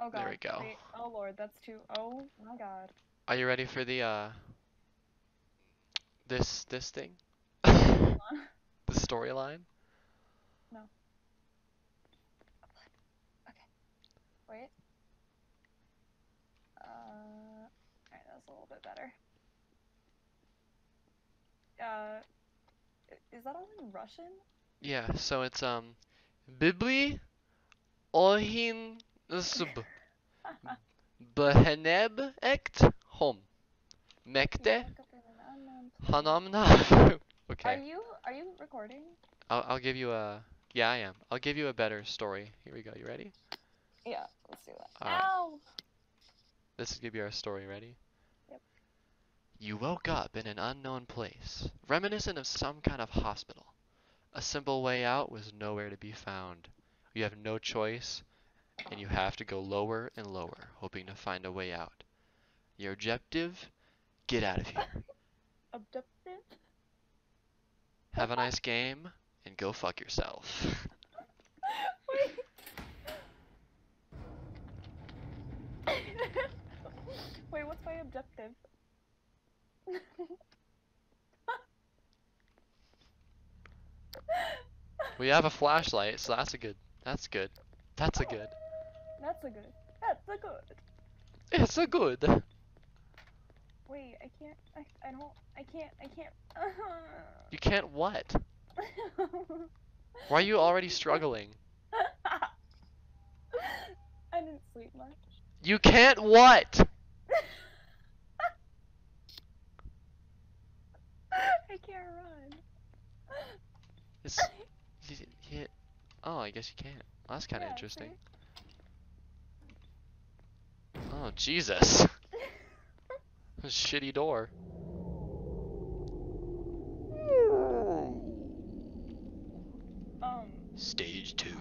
Oh god. There we go. Wait, oh lord, that's too. Oh my god. Are you ready for the uh this this thing? The storyline? No. Okay. Wait. Uh, alright, that's a little bit better. Uh, is that all in Russian? Yeah, so it's um Bibli Ohin Sub Beheneb Ekt Hom Mekte Hanamna Are Okay. you are you recording? I'll I'll give you a yeah I am. I'll give you a better story. Here we go. You ready? Yeah, let's do that. Alright. Ow! This is gonna be our story. Ready? Yep. You woke up in an unknown place, reminiscent of some kind of hospital. A simple way out was nowhere to be found. You have no choice, and you have to go lower and lower, hoping to find a way out. Your objective? Get out of here. Abductive? Have a nice game, and go fuck yourself. Wait. Wait, what's my objective? we have a flashlight, so that's a good. That's good. That's a good. That's a good. That's a good. It's a good. Wait, I can't. I, I don't. I can't. I can't. You can't what? Why are you already struggling? I didn't sleep much. You can't what? I can't run. It's, you, you, oh, I guess you can't. Well, that's kind of Yeah, interesting. see? Oh, Jesus. A shitty door. Um. Stage two.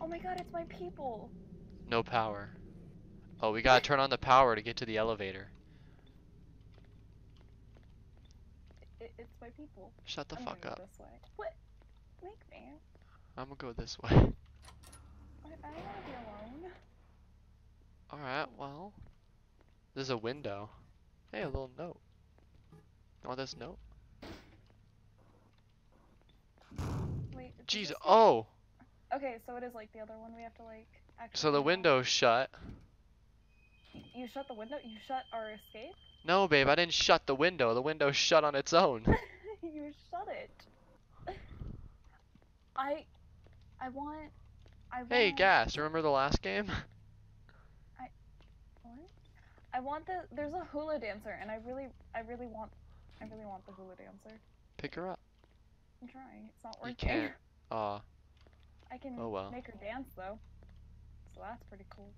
Oh my God! It's my people. No power. Oh, we gotta turn on the power to get to the elevator. It, it's my people. Shut the I'm fuck up. go this way. What? Make me. I'm gonna go this way. I, I don't want to be alone. Alright, well. There's a window. Hey, a little note. You want this note? Wait. Jeez, oh! Okay, so it is like the other one. We have to like. Actually So the window's shut. You shut the window. You shut our escape. No, babe, I didn't shut the window. The window shut on its own. you shut it. I. I want. I want. Hey, Gas, remember the last game? I want the. There's a hula dancer, and I really, I really want, I really want the hula dancer. Pick her up. I'm trying. It's not working. You can't. Aw. I can Oh, well. make her dance though. So that's pretty cool.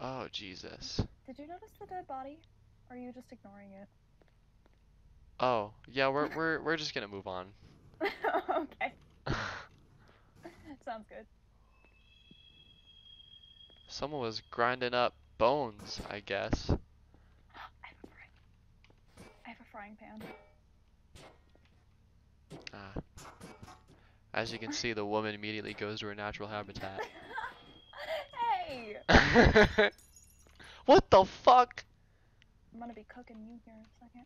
Oh, Jesus. Did you notice the dead body? Or are you just ignoring it? Oh, yeah, we're we're we're just gonna move on. okay. Sounds good. Someone was grinding up bones, I guess. I have a frying. I have a frying pan. Ah. As you can see, the woman immediately goes to her natural habitat. hey! what the fuck? I'm gonna be cooking you here in a second.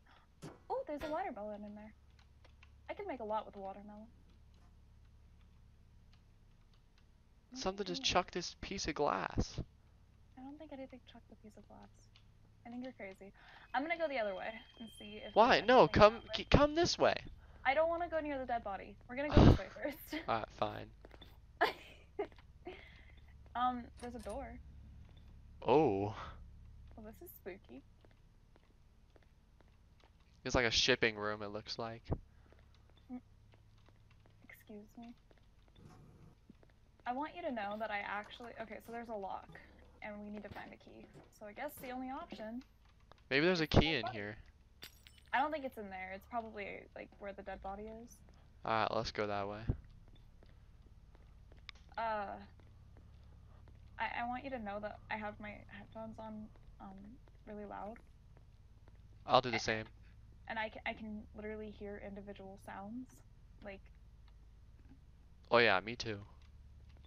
Oh, there's a watermelon in there. I can make a lot with a watermelon. Something just Mm, chucked this piece of glass. I don't think anything chucked the piece of glass. I think you're crazy. I'm gonna go the other way and see if. Why? No, come come this way. I don't want to go near the dead body. We're gonna go this way first. Alright, fine. um, there's a door. Oh. Well, this is spooky. It's like a shipping room, it looks like. Excuse me. I want you to know that I actually. Okay, so there's a lock, and we need to find a key. So I guess the only option. Maybe there's a key in here. I don't think it's in there. It's probably like where the dead body is. Alright, let's go that way. Uh. I, I want you to know that I have my headphones on, um, really loud, I'll do the same. and I can I can literally hear individual sounds. Like Oh yeah, me too.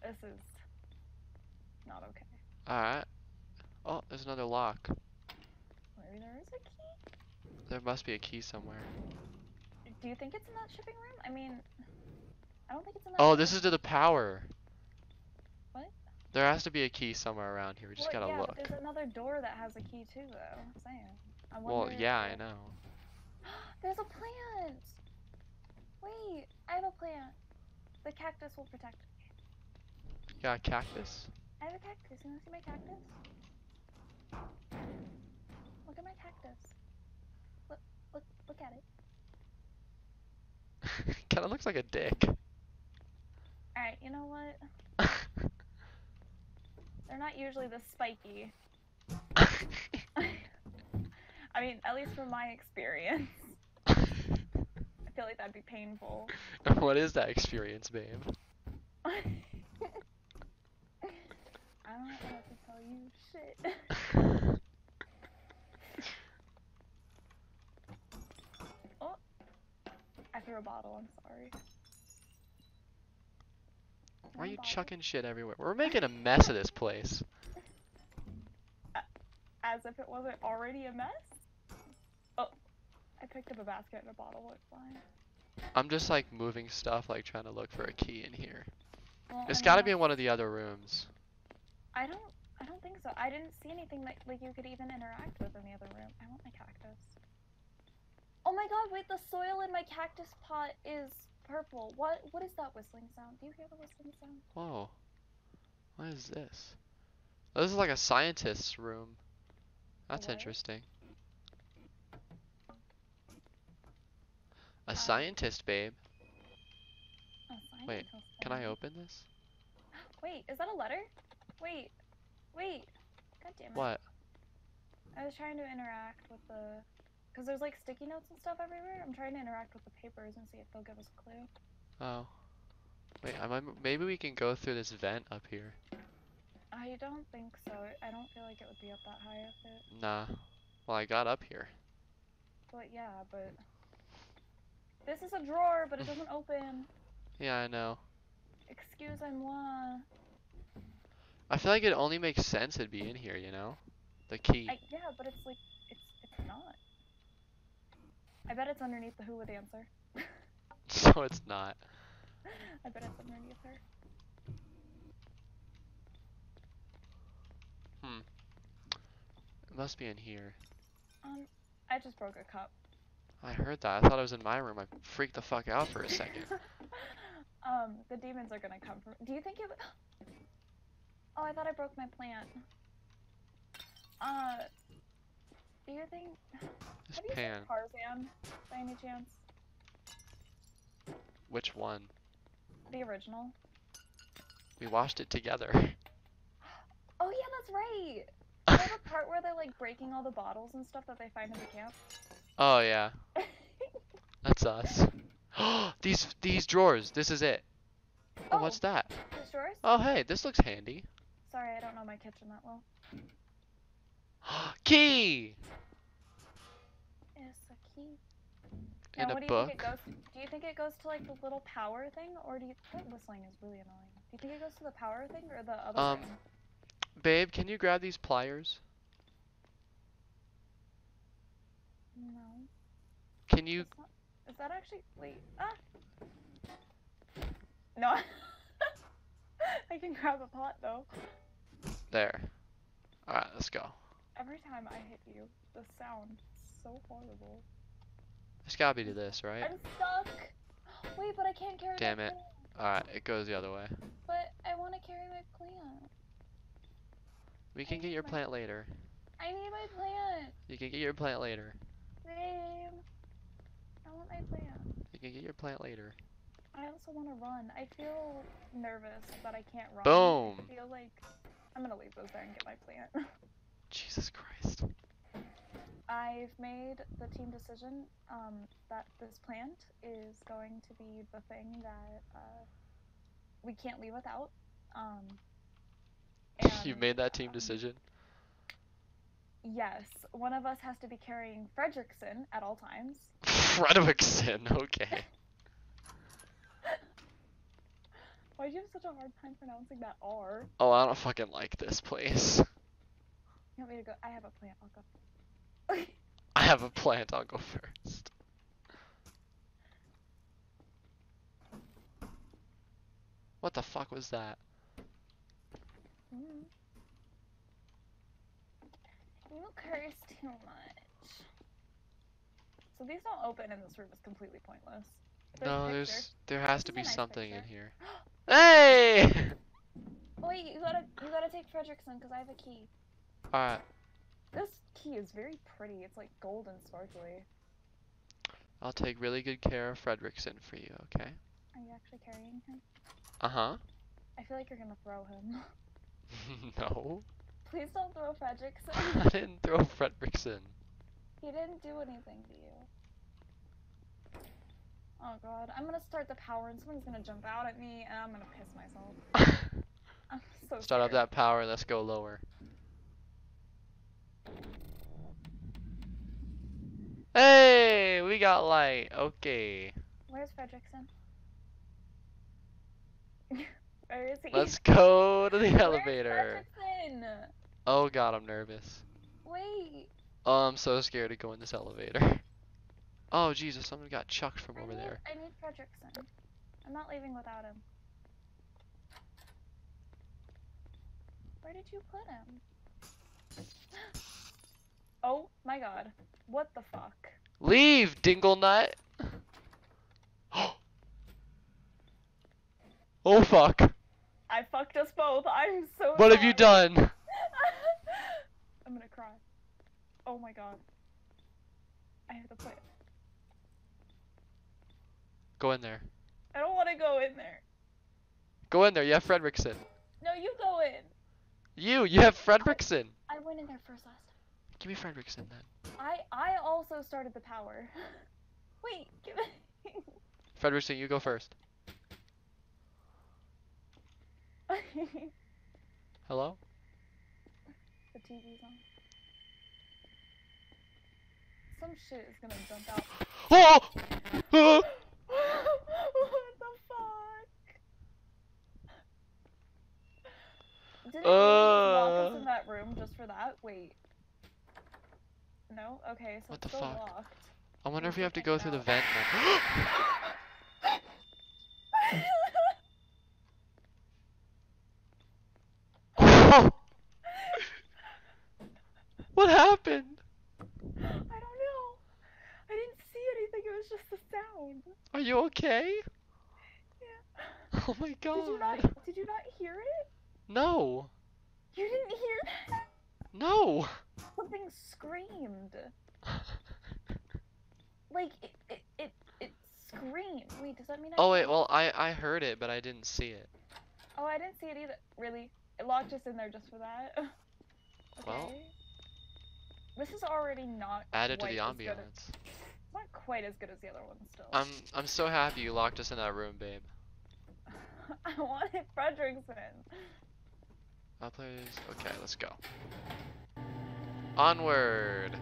This is not okay. Alright. Oh, there's another lock. Maybe there is a key. There must be a key somewhere. Do you think it's in that shipping room? I mean, I don't think it's in that. Oh, shipping this is to the power. What? There has to be a key somewhere around here. We just well, gotta yeah, look. But there's another door that has a key too, though. I'm saying. I Well, yeah, I know. There's a plant. Wait, I have a plant. The cactus will protect got a cactus? I have a cactus. You wanna see my cactus? Look at my cactus. Look, look, look at it. Kinda looks like a dick. Alright, you know what? They're not usually this spiky. I mean, at least from my experience. I feel like that'd be painful. what is that experience, babe? I know what to tell you. Shit. oh, I threw a bottle. I'm sorry. Why are you bottle. chucking shit everywhere? We're making a mess of this place. As if it wasn't already a mess. Oh, I picked up a basket and a bottle. It's fine. I'm just like moving stuff, like trying to look for a key in here. Well, It's I gotta be in one of the other rooms. I don't. I don't think so. I didn't see anything that like you could even interact with in the other room. I want my cactus. Oh my god! Wait, the soil in my cactus pot is purple. What? What is that whistling sound? Do you hear the whistling sound? Whoa. What is this? Oh, this is like a scientist's room. That's what? interesting. A scientist, babe. A Wait, scientist Can I open this? Wait, is that a letter? Wait, wait. God damn it. What? I was trying to interact with the. Because there's like sticky notes and stuff everywhere. I'm trying to interact with the papers and see if they'll give us a clue. Oh. Wait, I might, maybe we can go through this vent up here. I don't think so. I don't feel like it would be up that high up it. Nah. Well, I got up here. But yeah, but. This is a drawer, but it doesn't open. Yeah, I know. Excusez-moi. I feel like it only makes sense it'd be in here, you know? The key. I, yeah, but it's like it's it's not. I bet it's underneath the who would answer. so it's not. I bet it's underneath her. Hmm. It must be in here. Um, I just broke a cup. I heard that. I thought it was in my room. I freaked the fuck out for a second. um, the demons are gonna come from. Do you think it? Oh, I thought I broke my plant. Uh, do you think? This Have you pan. seen Tarzan by any chance? Which one? The original. We watched it together. Oh yeah, that's right. You know the part where they're like breaking all the bottles and stuff that they find in the camp? oh yeah. That's us. these these drawers. This is it. Oh, what's Oh. that? This yours? Oh hey, this looks handy. Sorry, I don't know my kitchen that well. Key It's a key. now, what do you book. think it goes? Do you think it goes to like the little power thing, or do you? That whistling is really annoying. Do you think it goes to the power thing or the other Um, room? Babe, can you grab these pliers? No. Can you? Not, is that actually? Wait. Ah. No. I can grab a pot though. There. All right, let's go. Every time I hit you, the sound is so horrible. It's gotta be to this, right? I'm stuck. Wait, but I can't carry Damn it. All right, it goes the other way. But I want to carry my plant. We can get your my- plant later. I need my plant. You can get your plant later. Babe. I want my plant. You can get your plant later. I also want to run. I feel nervous that I can't run. Boom. I feel like I'm gonna leave those there and get my plant. Jesus Christ. I've made the team decision um, that this plant is going to be the thing that uh, we can't leave without. Um, you made that team um, decision. Yes, one of us has to be carrying Fredrickson at all times. Fredrickson. Okay. Why'd you have such a hard time pronouncing that R? Oh, I don't fucking like this place. You want me to go? I have a plan. I'll go. I have a plant, I'll go first. What the fuck was that? Mm. You curse too much. So these don't open and this room is completely pointless. There's no, there's there has to be is a nice something in here. Hey! Wait, you gotta you gotta take Fredrickson because I have a key. Alright, This key is very pretty. It's like gold and sparkly. I'll take really good care of Fredrickson for you, okay? Are you actually carrying him? Uh-huh. I feel like you're gonna throw him. no. Please don't throw Fredrickson. I didn't throw Fredrickson. he didn't do anything to you. Oh god, I'm gonna start the power and someone's gonna jump out at me and I'm gonna piss myself. I'm so Start up that power, let's go lower. Hey, we got light. Okay. Where's Fredrickson? Where is he? Let's go to the elevator. Fredrickson? Oh god, I'm nervous. Wait. Oh, I'm so scared to go in this elevator. Oh Jesus, someone got chucked from I over need, there. I need Fredrickson. I'm not leaving without him. Where did you put him? oh my god. What the fuck? Leave, dingle nut. oh fuck. I fucked us both. I'm so What have you done? I'm gonna cry. Oh my god. I have to play. Go in there. I don't want to go in there. Go in there. You have Fredrickson. No, you go in. You, you have Fredrickson. I went in there first last time. Give me Fredrickson then. I I also started the power. Wait, give it. Fredrickson, you go first. Hello? the TV's on. Some shit is gonna jump out. Oh! Oh! what the fuck? Did it really just lock us Uh. in that room just for that? Wait. No? Okay, so What it's the still fuck? locked. I wonder if we have to go through the vent then. what happened? I don't know. I didn't see anything. It was just the sound. Are you okay? Yeah. Oh my god. Did you not? Did you not hear it? No. You didn't hear that? No. Something screamed. Like it, it, it, it screamed. Wait, does that mean? I Oh wait, well I I heard it, but I didn't see it. Oh, I didn't see it either. Really? It locked us in there just for that. okay. Well. This is already not Added to the as- ambiance. It's not quite as good as the other one still. I'm I'm so happy you locked us in that room, babe. I wanted Fredrickson. I'll play. Okay, let's go. Onward.